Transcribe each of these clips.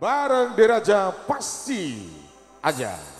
bareng Diraja pasti aja.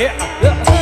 Yeah.